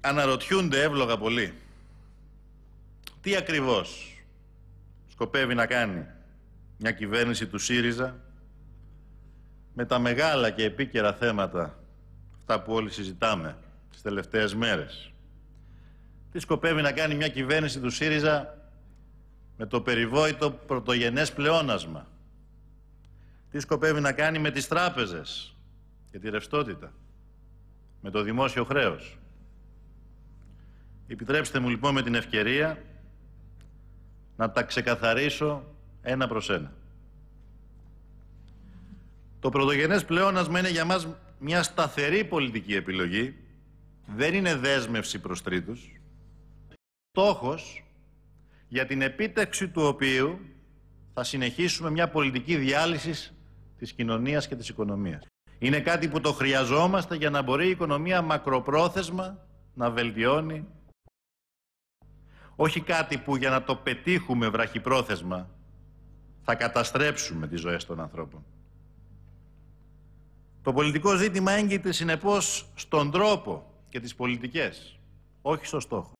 αναρωτιούνται εύλογα πολύ τι ακριβώς σκοπεύει να κάνει μια κυβέρνηση του ΣΥΡΙΖΑ με τα μεγάλα και επίκαιρα θέματα αυτά που όλοι συζητάμε τις τελευταίες μέρες; Τι σκοπεύει να κάνει μια κυβέρνηση του ΣΥΡΙΖΑ με το περιβόητο πρωτογενές πλεόνασμα; Τι σκοπεύει να κάνει με τις τράπεζες και τη ρευστότητα. Με το δημόσιο χρέος; Επιτρέψτε μου λοιπόν με την ευκαιρία να τα ξεκαθαρίσω ένα προς ένα. Το πρωτογενές πλεόνασμα είναι για μας μια σταθερή πολιτική επιλογή, δεν είναι δέσμευση προς τρίτους. Στόχος για την επίτευξη του οποίου θα συνεχίσουμε μια πολιτική διάλυσης της κοινωνίας και της οικονομίας. Είναι κάτι που το χρειαζόμαστε για να μπορεί η οικονομία μακροπρόθεσμα να βελτιώνει. Όχι κάτι που για να το πετύχουμε βραχυπρόθεσμα θα καταστρέψουμε τις ζωές των ανθρώπων. Το πολιτικό ζήτημα έγκυται συνεπώς στον τρόπο και τις πολιτικές, όχι στο στόχο.